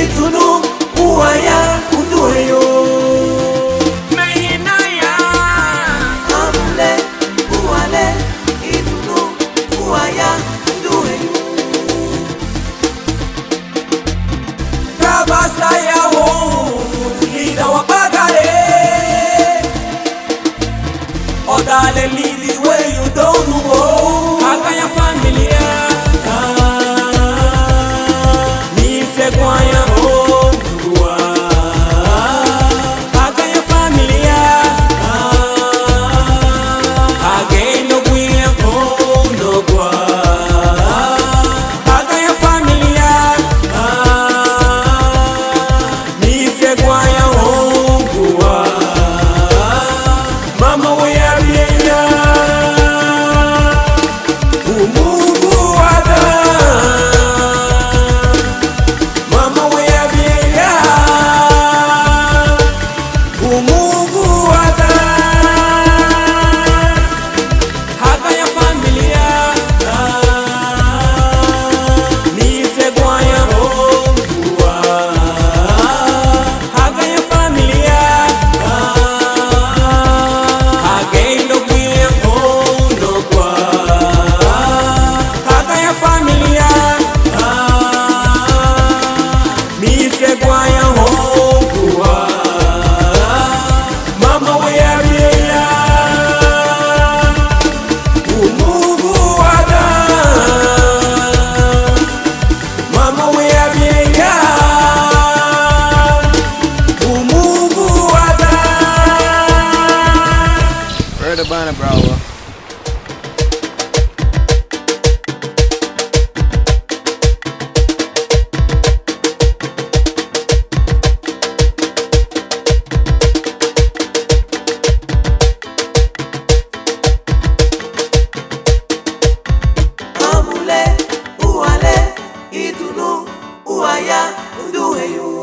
ìtùnú wúwáyà kúndú ẹyọ. mẹ̀yìnnáyà. amúlẹ̀ wúwalẹ̀ ìtùnú wúwáyà kúndú ẹyọ. kábàásáyàwó ìdáwọ̀ bá kárẹ̀ ọ̀dàlẹ̀ lídìí. Word of honor, the way you